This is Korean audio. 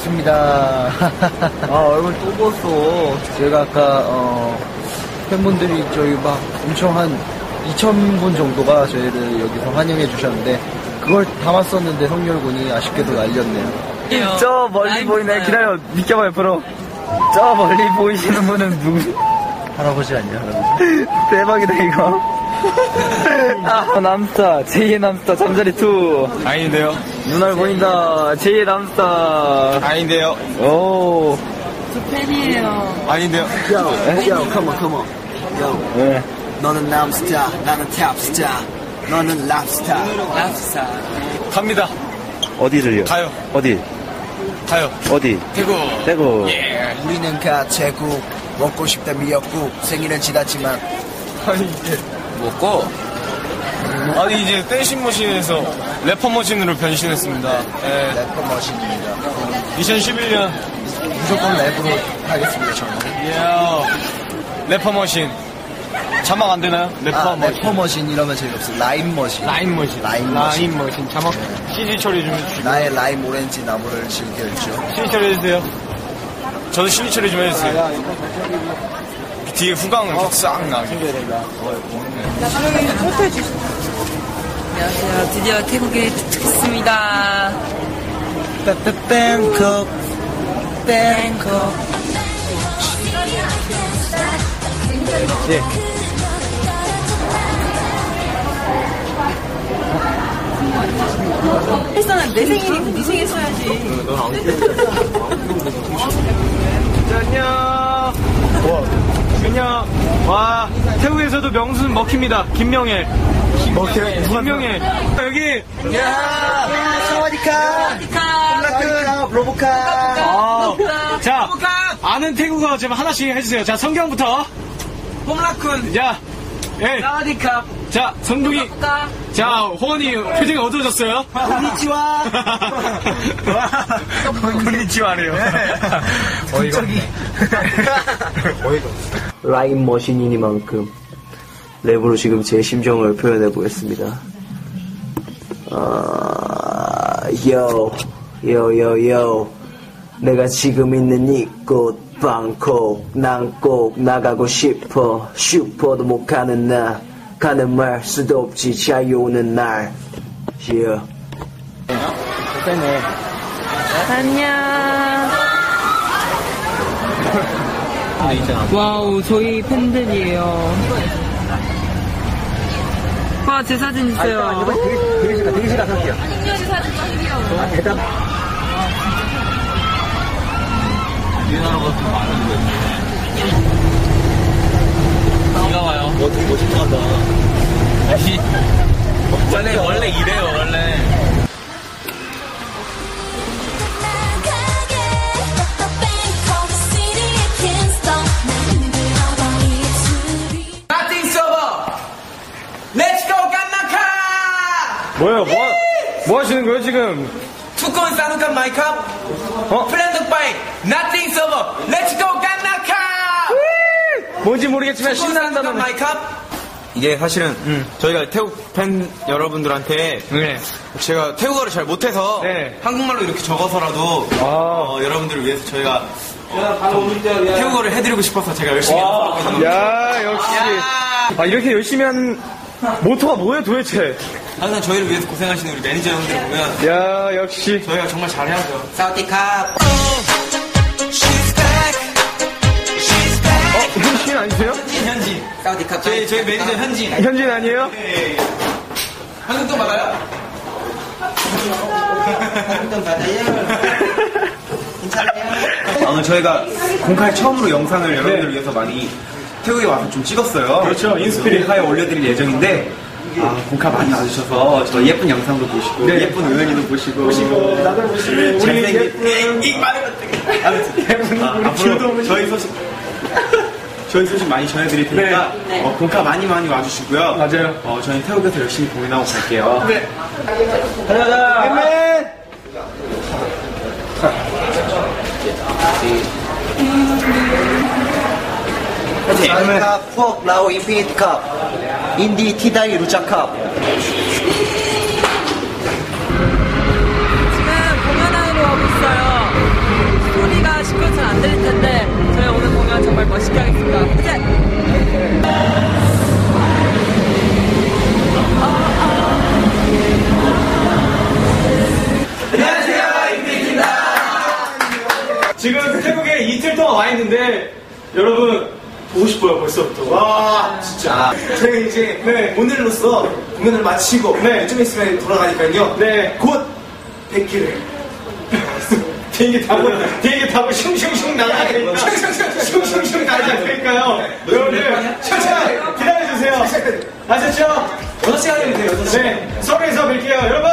반갑습니다. 아 얼굴 또 벗어. 제가 아까 어, 팬분들이 저희 막 엄청 한 2,000분 정도가 저희를 여기서 환영해 주셨는데 그걸 담았었는데 성렬군이 아쉽게도 날렸네요. 저 멀리 보이네. 기다려. 비켜봐 옆으로. 저 멀리 보이시는 분은 누구? 할아버지 아니야 할아버지? 대박이다 이거. 아 남스타 제2의 남스타 잠자리 2 아닌데요. 눈알 보인다 제2의 남스타 아닌데요. 오 저 팬이에요. 아닌데요. Yo, yo, come on, come on. Yo, 네. 너는 남스타, 나는 탑스타, 너는 랍스타. 랍스타. 갑니다. 어디를요? 가요. 어디? 가요. 어디? 대구. 대구 예. 우리는 가채국, 먹고 싶다 미역국, 생일은 지났지만 아니 이게 먹고. 아니 이제 dancing machine에서 rapper machine으로 변신했습니다. 예. rapper machine입니다. 2011년 무조건 랩으로 하겠습니다, 저는. 예. rapper machine. 자막 안 되나요? rapper 아, machine. rapper machine 이러면 재미없어. rhyme machine. rhyme machine. rhyme machine. rhyme machine. 자막 CG 처리 좀 해주시고. 나의 라임 오렌지 나무를 즐겨줘. CG 처리 해주세요. 저도 CG 처리 좀 해주세요. 뒤에 후광을 이렇게 싹 나게. 안녕하세요. 드디어 태국에 도착했습니다. 땡콕, 땡콕. 했어는 내 생일이고 네 생일 써야지. 안 녕. 와. 안녕. 와, 태국에서도 명수는 먹힙니다. 김명애. 먹혀? 김명애. 여기. 야, 사와디카. 홈라크, 로보카. 아, 자, 아는 태국어 좀 하나씩 해주세요. 자, 성경부터. 홈라쿤. 자, 예. 사와디캅. 자, 성동이. 자, 호원이 표정이 어두워졌어요. konnichiwa. 곤니치와래요. 어이가 라임 머신이니만큼 랩으로 지금 제 심정을 표현해 보겠습니다. 아, 요, 요, 요, 요. 내가 지금 있는 이곳 방콕 난 꼭 나가고 싶어 슈퍼도 못 가는 나 가는 말 수도 없지 자유오는 날 yeah. 안녕. 와우, 저희 팬들이에요. 와, 제 사진 있어요. 되게 싫어, 되게 싫어, 할게요. 비가 와요. 어, 되게 멋있게 한다. 원래, 원래 이래요, 원래. 뭐예요? 뭐, 뭐 하시는 거예요, 지금? 투콘 사누칸 마이컵 어? 플랜드 바이 나띵 서버 렛츠고 깐나카 뭔지 모르겠지만 신나는 단어는. 마이컵 이게 사실은 저희가 태국 팬 여러분들한테 네. 제가 태국어를 잘 못해서 네. 한국말로 이렇게 적어서라도 어, 여러분들을 위해서 저희가 태국어를 해드리고 싶어서 제가 열심히. 야, 역시. 아, 이렇게 열심히 한 모토가 뭐예요, 도대체? 항상 저희를 위해서 고생하시는 우리 매니저 형들 보면 야, 역시. 저희가 정말 잘해야죠. 사우디캅 어, 현진 아니세요? 현진 사우디캅 저희, 저희 매니저 현진 현진 아니에요? 한국 돈 받아요? 아, 오늘 저희가 공칼 처음으로 영상을 여러분들 을 위해서 많이 태국에 와서 좀 찍었어요. 그렇죠. 인스피릿. 하에 올려드릴 예정인데 아, 공칼 많이 와주셔서 저 예쁜 영상도 보시고 네. 예쁜 우연이도 보시고. 보시고. 나도 보시고. 우리 예쁜 이 많은 것들. 아무튼 아, 앞으로 저희 소식 저희 소식 많이 전해드릴 테니까 어, 공카 많이 많이 와주시고요. 맞아요. 어, 저희 태국에서 열심히 공연하고 갈게요. 네. 사와디카, 푹, 라오, 인피니트 컵. 인디 티다이 루차카 지금 공연하러 오고 있어요. 소리가 시끄러워 잘안 들릴 텐데 저희 오늘 공연 정말 멋있게 하겠습니다. 이제! 지금 태국에 이틀 동안 와 있는데 여러분 가 이제 오늘로써 공연을 마치고 좀 있으면 돌아가니까요. 곧 100기를. 비행기 타고 비행기 타고 슝슝슝 날아가니까 슝슝슝 날아가니까요. 여러분들 천천히 기다려주세요. 아셨죠? 6시간이면 돼요. 네, 서울에서 뵐게요. 여러분,